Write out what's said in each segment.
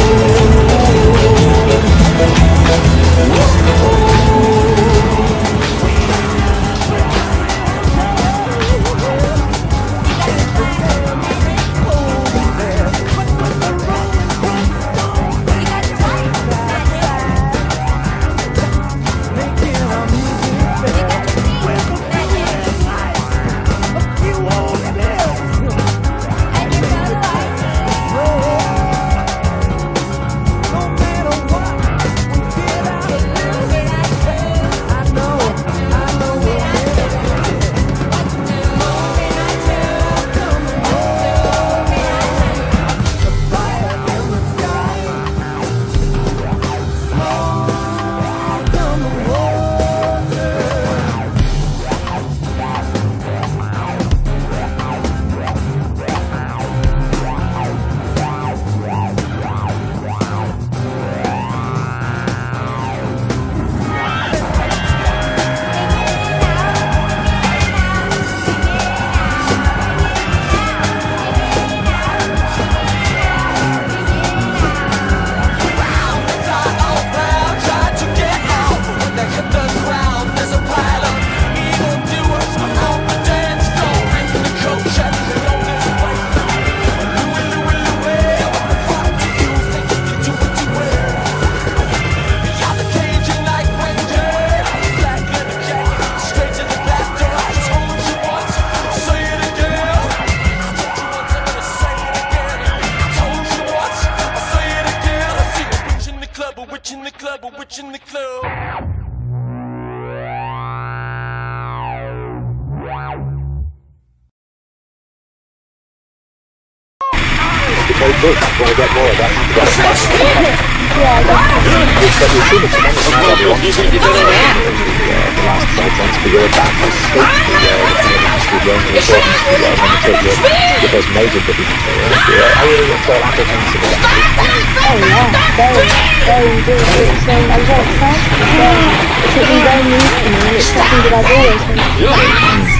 you. Good. If you want to get more of that, you've got to buy more. Yeah, definitely. We've got we've seen it tremendous amount of everyone. The last 12 months, but you're about to escape the, the film industry, the only important industry, when you take your, your first major British film. Uh, I really. Oh yeah, very, very good. It's, I'm very excited. It's, it's very me, it's something that I've always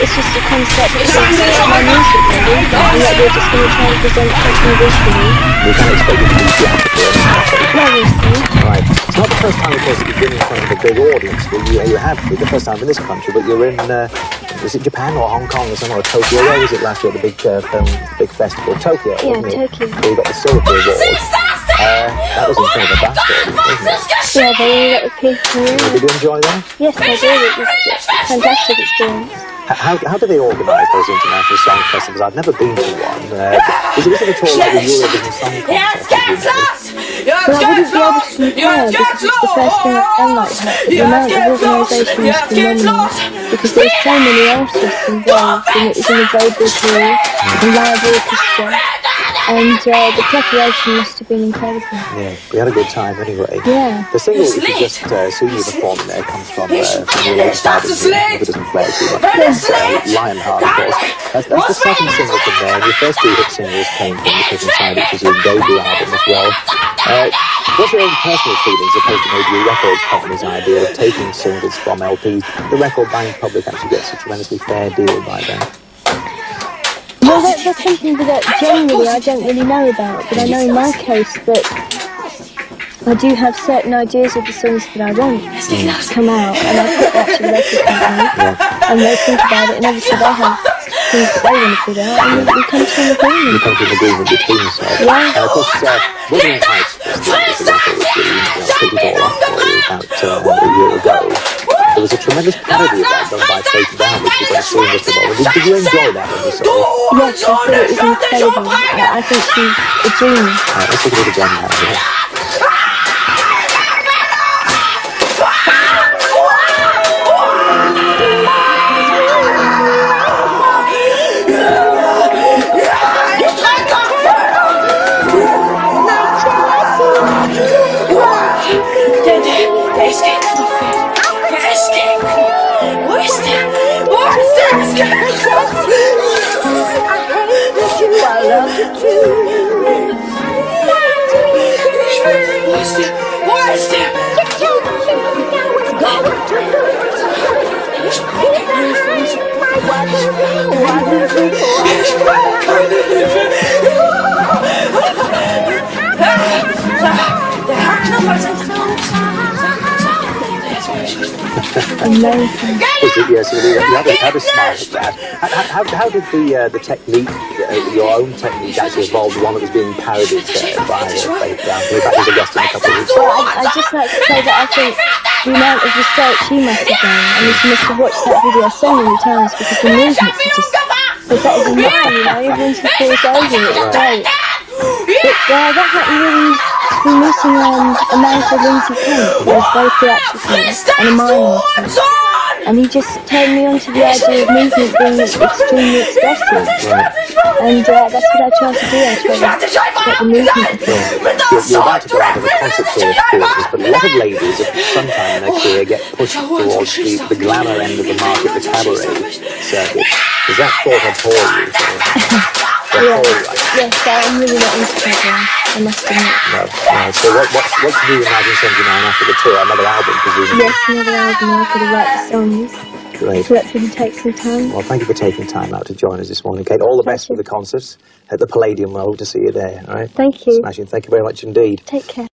it's just a concept of my music really, and that we're just going to try and present something visually. We can't expect it to be theatrical or anything. No, we'll see. Right. It's not the first time, of course, that you've been in front of a big audience. Well, you, you have the first time in this country, but you're in, uh, was it Japan or Hong Kong or somewhere, or Tokyo? Where was it last year, the big uh, film, big festival? Tokyo, Yeah, wasn't it? Tokyo. Where you got the Silver Award. Uh, that was in front of a audience, wasn't it? Yeah, they all let the people. Did you enjoy that? Yes, I did. It was a fantastic experience. H- How, how do they organise those international song festivals? I've never been to one. Uh, is it, is it at all like the Eurovision Song Contest? as you know? Well, I wouldn't be able to compare because it's the first thing I've done like that. But the amount of organisation is phenomenal because there's so many artists involved and it was in a very big hall, a live orchestra, and uh, the preparation must have been incredible. Yeah, we had a good time anyway. Yeah. The single which you just uh, seen you perform there comes from, uh, from your latest album, if it doesn't flare too much. Uh, Lionheart, of course. That's, that's the second single from there, and your first two hit singles came from The Kick Inside, which was your debut album as well. Uh, what's your own personal feelings opposed to maybe your record company's idea of taking singles from LPs? The record buying public actually gets a tremendously fair deal by them. Well, that, that's something that generally I don't really know about, but I know in my case that I do have certain ideas of the songs that I want to come out, and I put that to the record company, and they think about it, and obviously they have things that they want to put out, and we come to an You agreement. come to an agreement between yourselves. Yeah. Uh, of course, uh, Wuthering Heights was the, the record which really you know, it all off for you about uh, a year ago. There was a tremendous parody of that done by Faith Brown, which you're going to see in just a moment. Did, did you enjoy that when you saw it? Yes, I thought it was incredible. I, I think she's a genius. Uh, let's look at it again now. It, yes, you had a, had a smile at that. How, how, how did the uh, the technique, uh, your own technique, actually evolve? The one that was being parodied uh, by Faith Brown. In fact, there's a guest in a couple of weeks. Well, I, I just like to say that I think the amount of research she must have done, I mean, she must have watched that video so many times because the movements are just so better than mine, you know, even when she over, it's great. But uh, that happened really meeting um, a man called Lindsay who was very theatrical and a artist. And he just turned me on to the idea of movement being extremely expressive. And uh, that's what I try to do. I try to get the movement You're, you're about to go of a concert tour of theatres, but a lot of ladies at some time in their career get pushed towards the, the glamour end of the market, the cabaret circuit. Does that thought abhor you? The Yeah. whole, like, Yes, I'm really not into that I must admit. no, no. So what, what, what do you imagine 79 after the tour? Another album, presumably? Yes, another album I've got to write the songs. Great. So that's going to take some time. Well, thank you for taking time out to join us this morning, Kate. All the best for the concerts at the Palladium. I hope to see you there. All right. Thank you. Smashing. Thank you very much indeed. Take care.